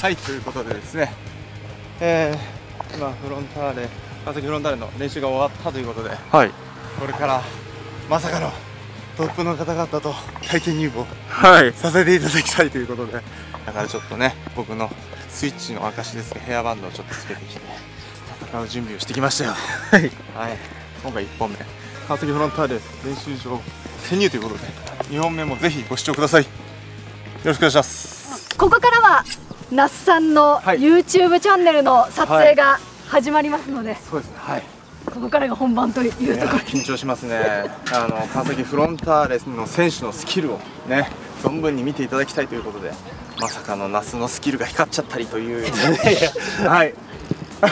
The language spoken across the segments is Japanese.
はいということでですねえー、今フロンターレ川崎フロンターレの練習が終わったということではい。これからまさかのトップの方々と体験入部をはい。させていただきたいということでだからちょっとね僕のスイッチの証ですねヘアバンドをちょっとつけてきて戦う準備をしてきましたよ。はい。はい。今回1本目。川崎フロンターレ練習場潜入ということで2本目もぜひご視聴ください。よろしくお願いします。ここからは那須さんのはい。YouTube チャンネルの撮影が始まりますので、そうですね。はい。ここからが本番というところ緊張しますね。あの川崎フロンターレの選手のスキルをね存分に見ていただきたいということでまさかの那須のスキルが光っちゃったりという。はい。あ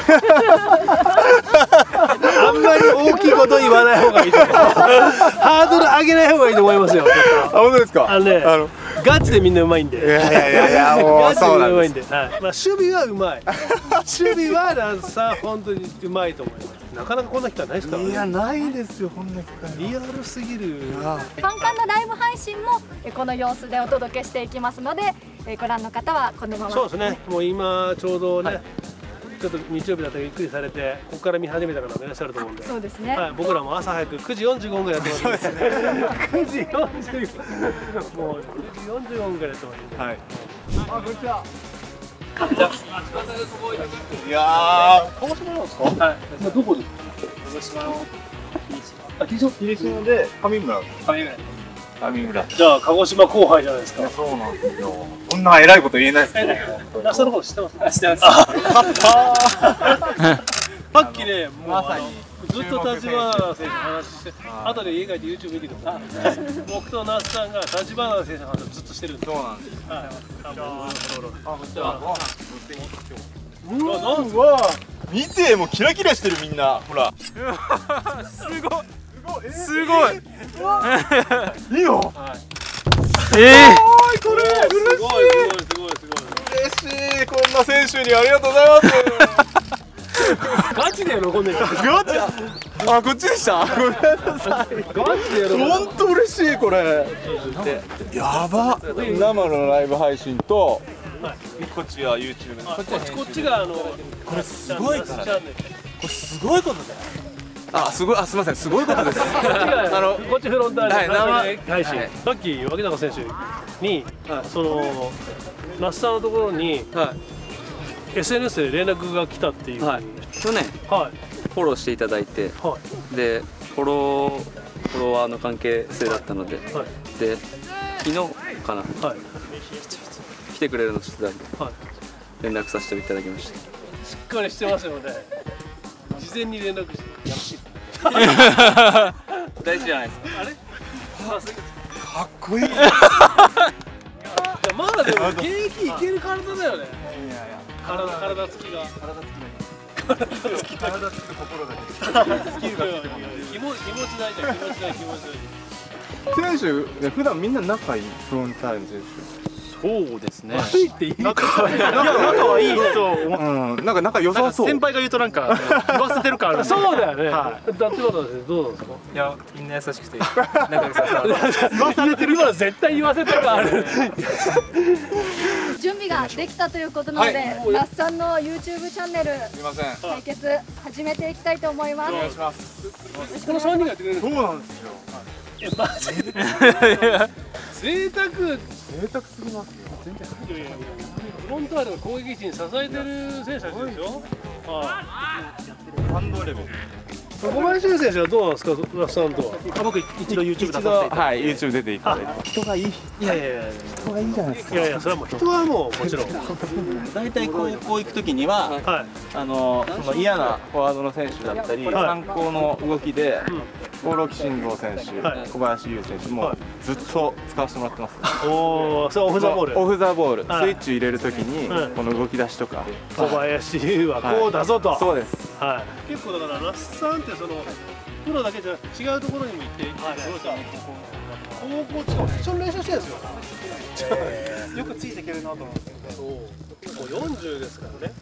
んまり大きいこと言わない方がいいと思う。ハードル上げない方がいいと思いますよ。あ本当ですか？あのねあのガチでみんなうまいんで。いやいやいや もうそうんなんでなうまいんで、はい。まあ、守備はうまい。守備はランサー本当にうまいと思います。なかなかこんな人はないですからね。すいやないですよこんな機会リアルすぎる。あファンカンのライブ配信もえこの様子でお届けしていきますのでえご覧の方はこのまま。そうですね。もう今ちょうどね、ちょっと日曜日だったらゆっくりされてここから見始めた方もいらっしゃると思うんで。そうですね、はい、僕らも朝早く9時45分ぐらいやってます、ね、9時45分。もう9時45分ぐらいやってます、はい。あこんにちは。いやー。鹿児島なんですか？はい、どこで霧島で上村上村じゃあ鹿児島後輩じゃないですか。そうなんですよ。こんな偉いこと言えないですね那須のこと知ってます？知ってますさっきねもうまさにずっと立花選手の話して後で家帰って YouTube 見てください僕と那須さんが立花選手の話をずっとしてるんですそうなんですはいあもうあこんにちはうわなんうわ見てもうキラキラしてるみんな。ほら。すごいすすごい。いいよ。はい。ええこれすごい。すごいすごいす嬉しいこんな選手にありがとうございます。ごいガチで喜んでる。ガチあこっちでした。ごめんなさい。ガチで喜んでる。本当嬉しいこれやば生のライブ配信とこっちは YouTube こっちこっちがあのこれすごいからチャンネルこれすごいことだよあすごいあすみませんすごいことです。あのこっちフロンターレはい生配信、はい。さっき脇坂選手に、その那須さんのところには SNS で連絡が来たっていう。い、はい、去年はい。フォローしていただいてはい。でフォローフォロワーの関係性だったのではい。で昨日かなはい。来てくれるの知ってたんではい。連絡させていただきまししっかりしてますので事前に連絡してやらしいた大事じゃないですかあれ？あすかっこいい。いやまだでも現役いける体だよねいやいや体体つきが体つき体つきと心だけスキルがついてこない気持気持ちないじゃん気持ちない気持ちない選手普段みんな仲いいフロンターレの選そうですね。ついていいか仲はいい。と思手うんなんか仲良さそう。先輩が言うとなんか言わせてる感あるんでそうだよね。はだってことですどうなんですか。いやみんな優しくて仲良くさせてもらって言わされてる今の絶対言わせてる感ある。準備ができたということなので、那須さんの YouTube チャンネルすみません。対決始めていきたいと思います。お願いします。この三人がやってくれる。そうなんですよえマジで。贅沢。い。贅沢すぎますよやいやいやフロンターレの攻撃陣支えてる選手た。ちでしょ。は感動レベルい。小林選手はどうなんですか、那須さんとは。あ僕一度 YouTube 出さはい。YouTube 出てい。ただい。て人がい。い。い。やい。やい。や人がい。い。じゃない。ですい。やい。や、それはもう人はもうもちろん。大体高校行くときにははい。あのその嫌なフォワードの選手だったり、はい。参考の動きで、うん興梠慎三選手、はい小林優選手もはいずっと使わせてもらってます。おお、それオフザボール。オフザボール、はいスイッチ入れるときに、はいこの動き出しとか、小林優はこうだぞと。そうです。はい、結構だから那須さんってそのプロだけじゃなくて違うところにも行って、高校近く一緒に練習してるんですよ。よくついていけるなと思ってそうもう40ですからね。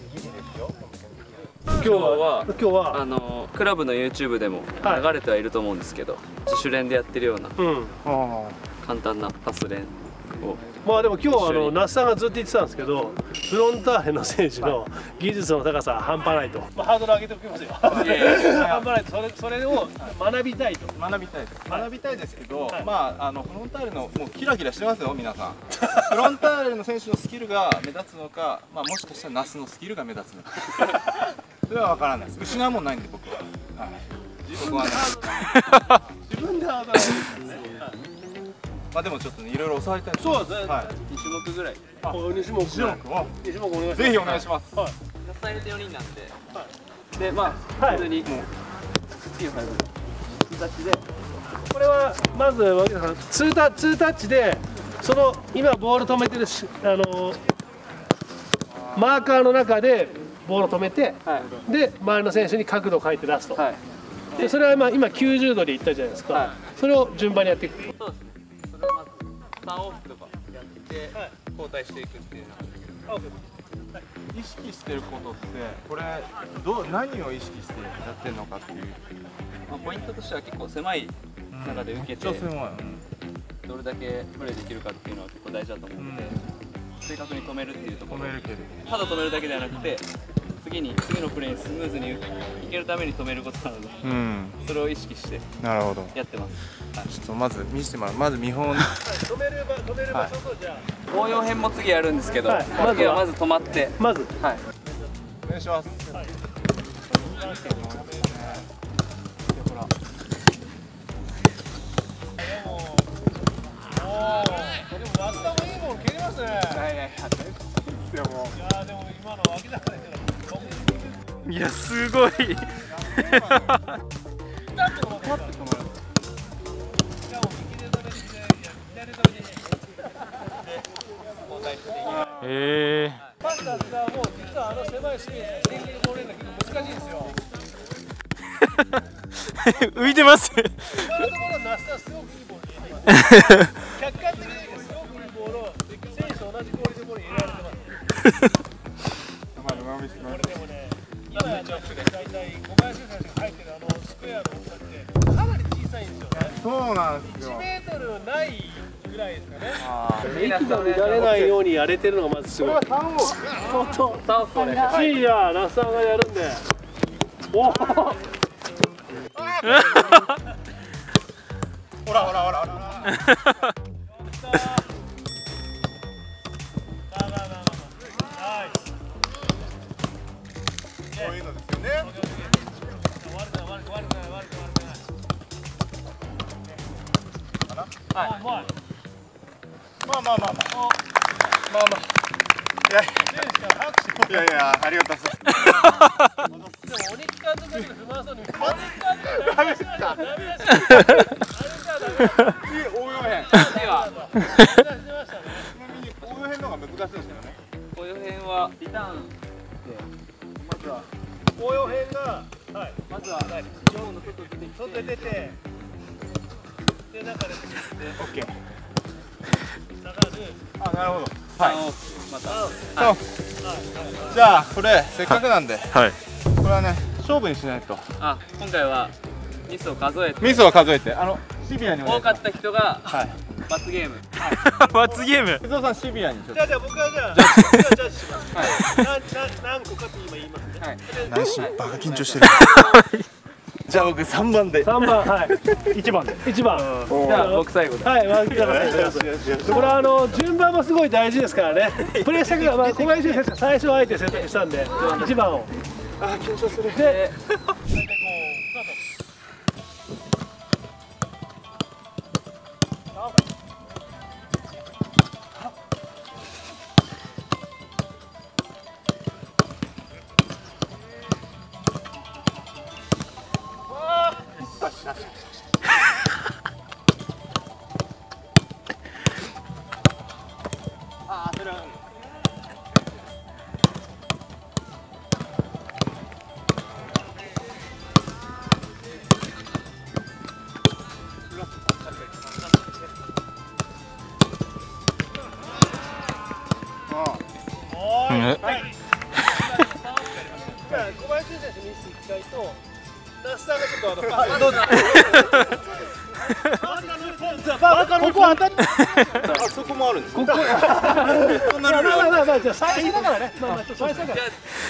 今日は今日はあのクラブの YouTube でもはい。流れてはいると思うんですけど、自主練でやってるようなうん。あ簡単なパス練を。まあでも今日あの那須さんがずっと言ってたんですけどフロンターレの選手の技術の高さは半端ないと、まあ、ハードル上げておきますよ。半端ないと。それそれを学びたいと。学びたい。です学びたいですけど、まああのフロンターレのもうキラキラしてますよ皆さん。フロンターレの選手のスキルが目立つのか、まあ、もしかしたらナスのスキルが目立つのかそれは分からないです。失うもんないんで僕は、はい、自分でハードル上げてまあでもちょっとねいろいろ教わりたい。ですそうですね、はい2種目ぐらいお西本種目。を西本お願い。しますぜひお願いします。はい。野菜で4人なんで、でまあ、はい普通にもう次の最後形でこれはまず脇田さんツータツータッチでその今ボール止めてるしあのマーカーの中でボールを止めてはい。で周りの選手に角度を変えて出すと、はい。でそれはまあ今90度でいったじゃないですか、はい。それを順番にやっていく。そうですね。それをまず3往復とかやって交代していくっていう意識してることってこれどう何を意識してやってるのかっていう。まあ、ポイントとしては結構狭い中で受けて、めっちゃ狭い。どれだけプレーできるかっていうのは結構大事だと思うので、正確に止めるっていうところ。止めるけど。ただ止めるだけではなくて次に次のプレーにスムーズにいけるために止めることなのでうん。それを意識してなるほど。やってます。ちょっとまず見せてもらう。まず見本。止める場止める場所とじゃあ、応用編も次やるんですけど、はい。まずは。まず止まって。まず。はい。お願いします。でもラスタもいいボール蹴りますね。いやいやい。やでも今の脇田からいやすごい。へえパスタがもう実はあの狭いスペー。スでいんですよ浮いてます今のところナスタすごくいいボール入れてます客観的にすごくいいボールを選手と同じクオリティのボールに入れられてますこれでもね今やね大体小林選手が入ってるあのスクエアの大きさってかなり小さいんですよねそうなんです1よメートルないぐらいですかね。あ息が乱れないようにやれてるのがまずすごい。3をサウスお願いしますいいや那須さんがやるんで。おお ほらほらほらほらで中でオッケー。下がるあなるほど。3往復またそう。じゃあこれせっかくなんではい。これはね勝負にしないと。あ今回はミスを数えて。ミスを数えて。あのシビアに多かった人がはい。罰ゲーム。罰ゲーム。伊藤さんシビアにちょっじゃあじゃあ僕はじゃあ僕はジャッジします。はい。なな何個かって今言いますね。はい。と内心バカ緊張してる じゃあ僕3番で。三番はい。一番。一番。じゃあ僕最後ではい、脇田選手これはあの順番もすごい大事ですからね。プレッシャーがまあ小林選手が最初相手選択したんで、一番を。あ緊張する。で、ここ当たりあそこもあるんですここまあまあまあまあじゃあ最初だからねまあまあちょっと最初だから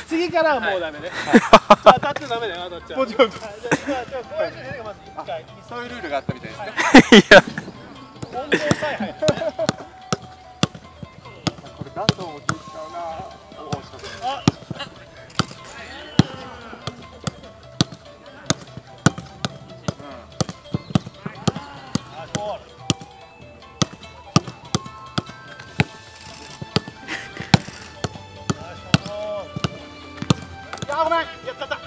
次からはもうダメね当たってダメだよ当たっちゃうもちろんじゃあじゃあじゃあこういうのがまず一回そういうルールがあったみたいですねいや温度さえ入るこれ何度も聞いちゃうなああ、ごめん、やっちゃった。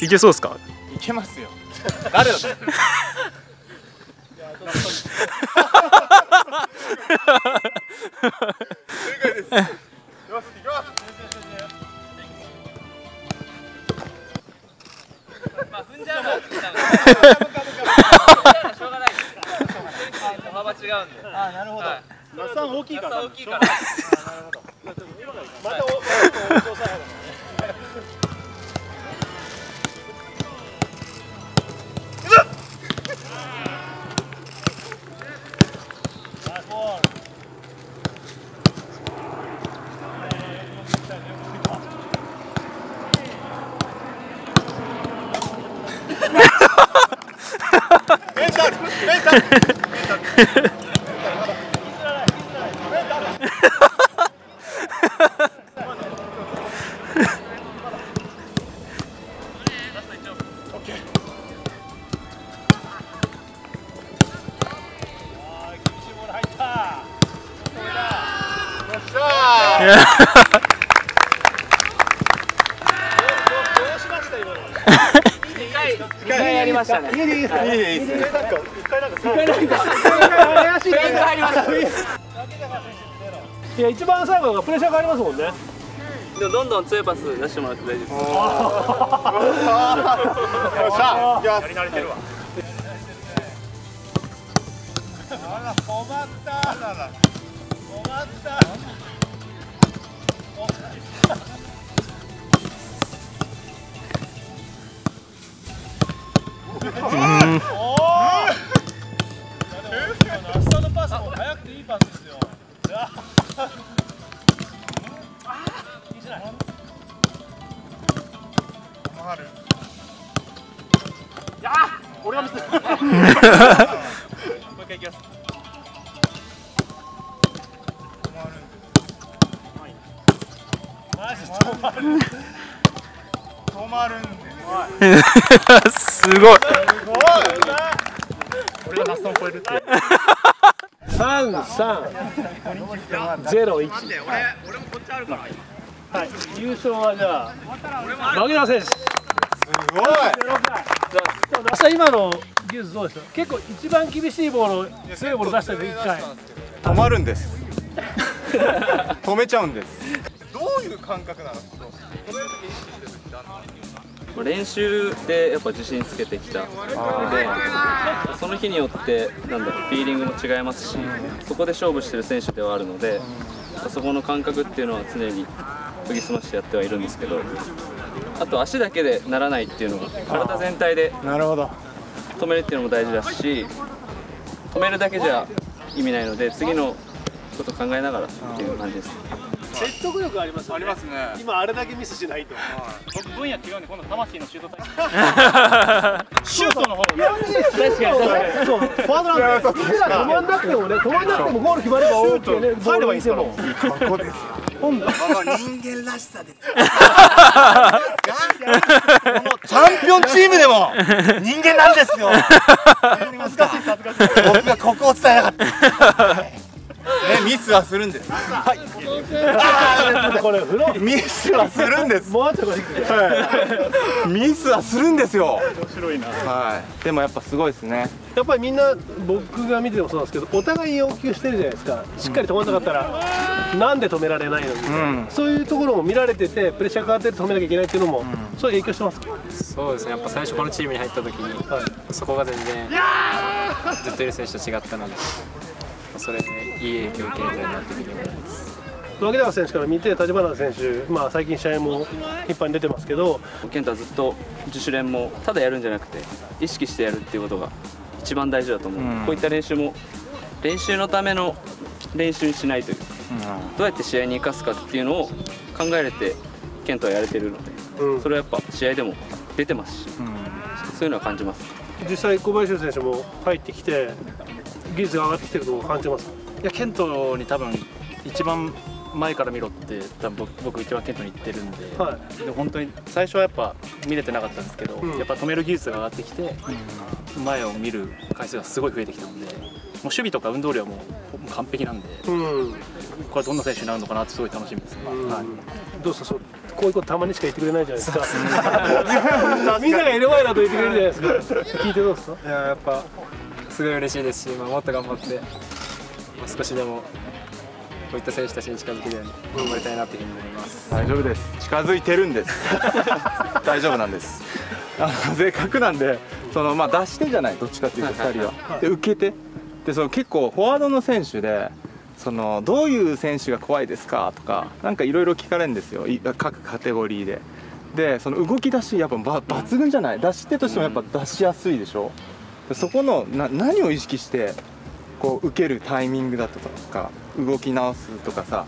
いけそうですか？いけますよ誰だと思ってる正解です。ますいきます。まあ踏んじゃうのは踏んじゃう。のはしょうがないです。歩幅違うんであ、なるほど。はい。那須さん大きいから。大きいから stuff. いや一番最後がプレッシャーがありますもんね。でもどんどん強いパス出してもらって大丈夫ですよっしゃやり慣れてるわ。あら困った。困った。お明日のパスも速くていいパスですよ。いやいいじゃない。俺がミス。もう一回いきます。止まる。止まるんですすごい俺がナスを超えるっていう。三三ゼロ一。はい。優勝はじゃあ牧野選手。すごい明日今の技術どうですか？結構一番厳しいボールを強いボール出したで一回。止まるんです 止めちゃうんですどういう感覚なの？練習でやっぱ自信つけてきたのでその日によってなんだろうフィーリングも違いますしそこで勝負してる選手ではあるのでそこの感覚っていうのは常に研ぎ澄ましてやってはいるんですけどあと足だけでならないっていうのも体全体で止めるっていうのも大事だし止めるだけじゃ意味ないので次のこと考えながらっていう感じです。説得力ありますよね。ありますね。今あれだけミスしないと。僕分野違うんで今度魂のシュートタイ シュートの方確かに確かに。そうフォワードなんで止まんなくてもね止まんなくてもゴール決まれば OK ね。入ればいい ですよここです今度人間らしさですチャンピオンチームでも人間なんですよ。恥ずかしい恥ずかしい。僕がここを伝えなかった。ねミスはするんです。これフロミスはするんです。もうちょっと低くはい。ミスはするんですよ。面白いなはい。でもやっぱすごいですね。やっぱりみんな僕が見ててもそうなんですけどお互い要求してるじゃないですか。しっかり止まんなかったらなんで止められないのみたいな、うん。そういうところも見られててプレッシャーかかってて止めなきゃいけないっていうのも、そういう影響してますか、そうですね。やっぱ最初このチームに入った時にはい。そこが全然ずっといる選手と違ったのでそれでいい影響を受けれたらなっていうふうに思います。脇永選手から見て立花選手、まあ、最近試合も頻繁に出てますけど。健太はずっと自主練もただやるんじゃなくて意識してやるっていうことが一番大事だと思う、うん。こういった練習も練習のための練習にしないというどうやって試合に生かすかっていうのを考えれて健太はやれてるのでうん。それはやっぱ試合でも出てますしそういうのは感じます。実際小林選手も入ってきて技術が上がってきてると感じます。いやケントに多分一番前から見ろって多分僕僕一番ケントに言ってるんで,、はで本当に最初はやっぱ見れてなかったんですけど、うん。やっぱ止める技術が上がってきて、前を見る回数がすごい増えてきたのでもう守備とか運動量も完璧なんでうん、これはどんな選手になるのかなってすごい楽しみです。ね、うん。はい。どうですかそうこういうことたまにしか言ってくれないじゃないですか。みんながいる前だと言ってくれるじゃないですか聞いてどうですか。いややっぱすごい嬉しいですし、まあ、もっと頑張って、まあ、少しでもこういった選手たちに近づけるように頑張りたいなというふうに思います。大丈夫です。近づいてるんです。大丈夫なんです。あの正確なんでそのまあ出してじゃないどっちかっていうと2人はで受けて。でその結構フォワードの選手でそのどういう選手が怖いですか？とかなんかいろいろ聞かれるんですよ。い各カテゴリーで。でその動き出しやっぱば抜群じゃない？出し手としてもやっぱ出しやすいでしょ？でそこのな何を意識してこう受けるタイミングだとか動き直すとかさ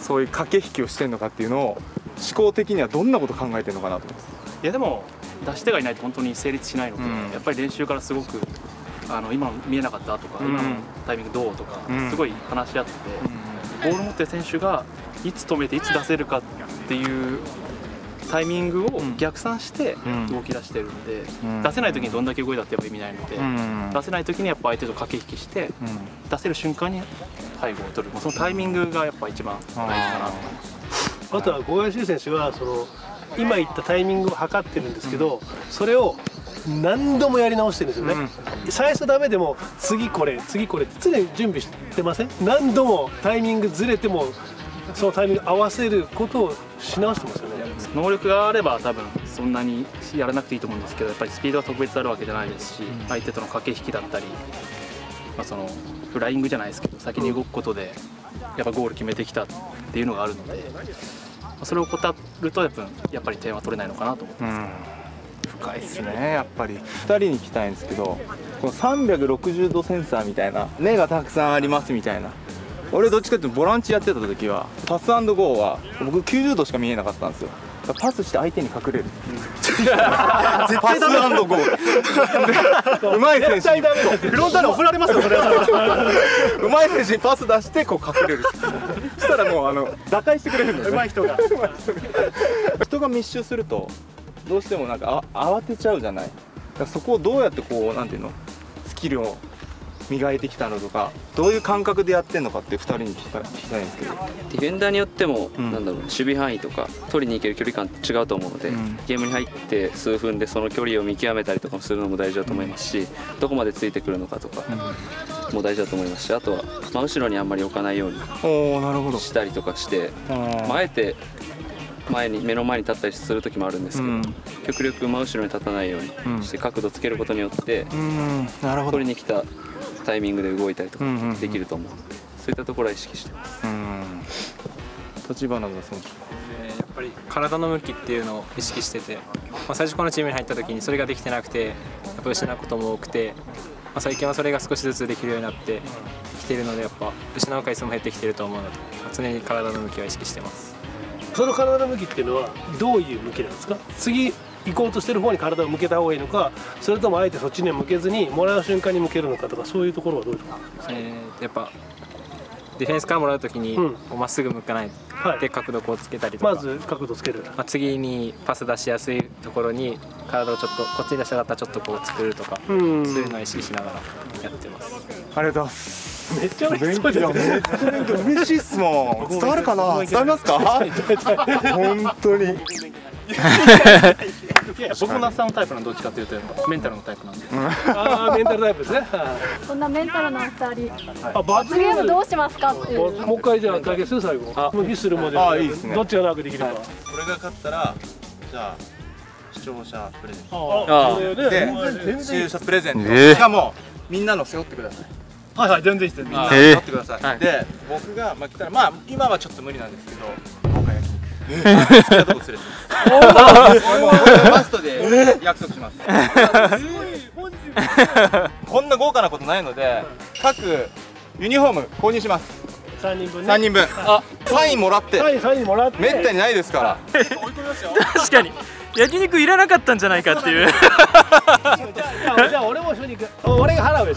そういう駆け引きをしてるのかっていうのを思考的にはどんなこと考えてるのかなと。思っていやでも出し手がいないと本当に成立しないので、うん。やっぱり練習からすごくあの今の見えなかったとか、うん。今のタイミングどうとか、うん。すごい話し合ってて、ボール持ってる選手がいつ止めていつ出せるかっていうタイミングを逆算してうん。動き出してるんで、ん。出せない時にどんだけ動いたってやっぱ意味ないので、うん。出せない時にやっぱ相手と駆け引きして、出せる瞬間に背後を取る。もうそのタイミングがやっぱ一番大事かな。と思います。あとは小林選手はその今言ったタイミングを測ってるんですけど、それを何度もやり直してるんですよね、最初ダメでも次これ次これって常に準備してません？何度もタイミングずれてもそのタイミング合わせることをし直してますよね能力があれば多分そんなにやらなくていいと思うんですけどやっぱりスピードが特別あるわけじゃないですし、相手との駆け引きだったり、まあ、そのフライングじゃないですけど先に動くことでやっぱゴール決めてきたっていうのがあるので、まあそれを怠るとやっぱやっぱり点は取れないのかなと思って深いですねやっぱり。2人に聞きたいんですけどこの360度センサーみたいな目がたくさんありますみたいな。俺どっちかっていうとボランチやってた時はパスゴーは僕90度しか見えなかったんですよパスして相手に隠れる。パスゴーう。まい選手に。フロンターレ怒られますよそれはうまい選手にパス出してこう隠れる。そしたらもうあの打開してくれるんだよ、ね、上手い人が。人が密集するとどうしてもなんかあ慌てちゃうじゃない。そこをどうやってこうなんていうの？スキルを磨いてきたのとかどういう感覚でやってんのかって2人に聞きたいんですけど。ディフェンダーによっても、ん。なんだろう守備範囲とか取りに行ける距離感って違うと思うので、ん。ゲームに入って数分でその距離を見極めたりとかもするのも大事だと思いますし、どこまでついてくるのかとかも大事だと思いますしあとは真後ろにあんまり置かないようにしたりとかして、まあ、あえて前に目の前に立ったりする時もあるんですけど、うん。極力真後ろに立たないようにして角度つけることによってうん。取りに来たタイミングで動いたりとかできると思うのでそういったところは意識してます。うん立花田選手えーやっぱり体の向きっていうのを意識してて、まあ、最初このチームに入った時にそれができてなくてやっぱ失うことも多くて、まあ、最近はそれが少しずつできるようになってきているのでやっぱ失う回数も減ってきていると思うので、まあ常に体の向きは意識してます。その体の向きっていうのはどういう向きなんですか？次行こうとしてる方に体を向けた方がいいのかそれともあえてそっちには向けずにもらう瞬間に向けるのかとかそういうところはどうですかえーやっぱディフェンスからもらう時にうん。こうまっすぐ向かないはい。で角度こうつけたりとか、まず角度つける。まあ、次にパス出しやすいところに体をちょっとこっちに出したかったらちょっとこう作るとか、うん。そういうのを意識しながらやってます。ありがとうございます。めっちゃ嬉しそうじゃんめっちゃ勉強嬉しいっすもん伝わるかな？伝わりますか？本当に 僕僕那須さんのタイプのどっちかというとメンタルのタイプなんで。ああメンタルタイプですね。そんなメンタルのお二人。あ罰罰ゲームどうしますかっていう。もう一回じゃあ対決する最後。もうミスするまで。あいいですね。どっちが長くできるか。これが勝ったらじゃあ視聴者プレゼント。ああそれで視聴者プレゼント、えー。しかもみんなの背負ってください。はいはい全然いいですみんなえー。背負ってください、はいで僕が負けたらまあ今はちょっと無理なんですけど好きなとこ連れてます俺も俺もマストで約束します。こんな豪華なことないので各ユニフォーム購入します。三人分。ね3人分。サインもらって。サインサインもらって。めったにないですから。確かに焼肉いらなかったんじゃないかっていう。じゃあじゃあ俺も一緒に行く俺が払うよ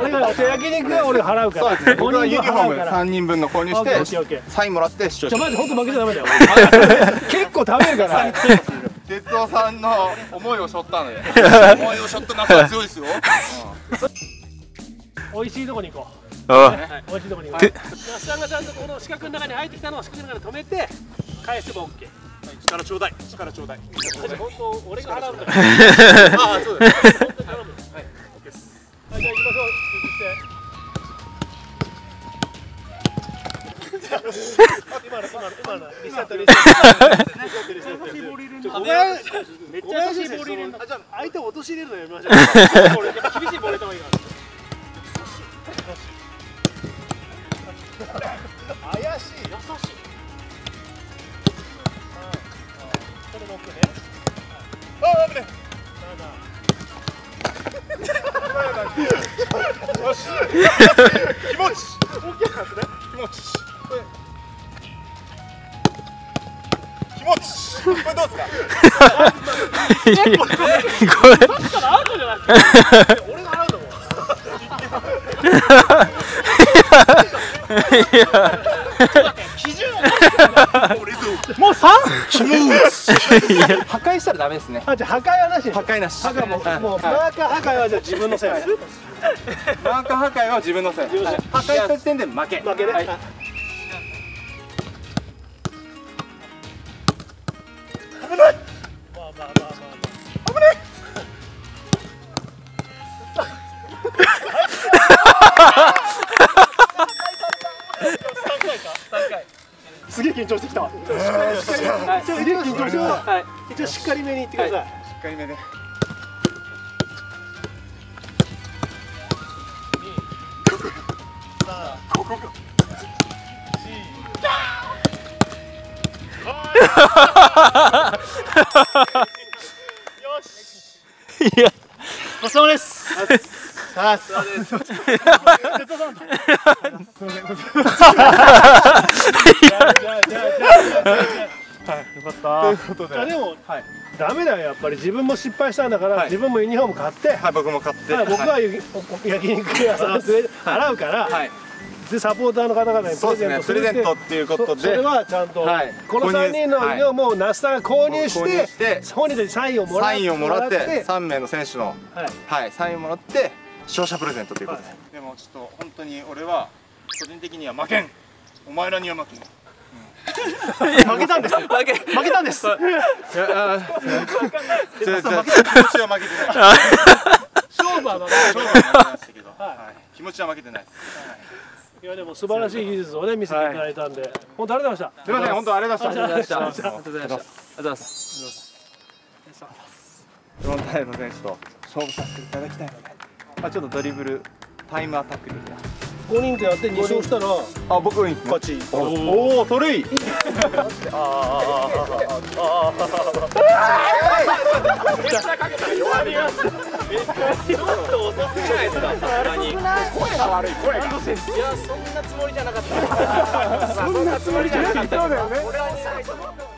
俺が焼肉は俺が払うから。そうですね。僕はユニフォーム五人分払うから3人分の購入してサインもらって視聴者マジ本当負けちゃダメだよ。結構食べるから。哲夫さんの思いを背負ったので。思いを背負った中は強いですよ、美味しいとこに行こう。あ美味しいとこに行こてう那須さんがちゃんとこの四角の中に入ってきたのを四角の中で止めて返せば OK 力ちょうだい。力ちょうだい。本当俺が払うんだからああそうです。本当頼むはい OK ですはいじゃあ行きましょう。今の今の。今のリセットリセット。めっちゃ優しいボール入れるじゃあ相手を落とし入れるのやめましょう厳しいボールやった方がいいからこれノックねあ危ねよし気持ち。OK なんですね気持ち。これ気持ち。これどうですかこれだからアウトじゃなくて俺が払うのも基準もう 3? 破壊したらダメですね。あじゃあ破壊はなし。破壊なし。破壊もはい。もうマーカー破壊はじゃあ自分のせい。マーカー破壊は自分のせい。破壊した時点で負け。負けね、はい。まあまあまあまあまあすげえ緊張してきた。わ。しっかりはい、すげえ緊張してきた。はい、一応しっかりめに言ってください。しっかりめで。いや。ごちそうさまです。さあすいませんことで。あでも、はい。ダメだよやっぱり自分も失敗したんだから、はい。自分もユニフォーム買って、はい僕も買って。はい僕は焼焼肉屋さんで払うから、はい。でサポーターの方々にプレゼントするゼントっていうことで。そそれはちゃんと、はい。この3人の購入ユニフォームを那須さんが購入して購入して本人たちにサインをもらって。サインをもらって3名の選手のはい。はいサインをもらって視聴者プレゼントということで。でもちょっと本当に俺は個人的には負けん。お前らには負けん 負けたんです。負け。負けたんです。気持ちは負けてない勝負は負けた。勝負は負けました。けど、はい、気持ちは負けてないいやでも素晴らしい技術をね見せていた。だいた。んで、本当ありがとうございました。すみません本当ありがとうございました。ありがとうございました。ありがとうございますフロンタイルの選手と勝負させていた。だきた。いので、まあ、ちょっとドリブルタイムアタック的な5人でやって2勝したらあ僕いいですね。勝ち。おおそれいい。そんなつもりじゃなかった。そんなつもりじゃなかった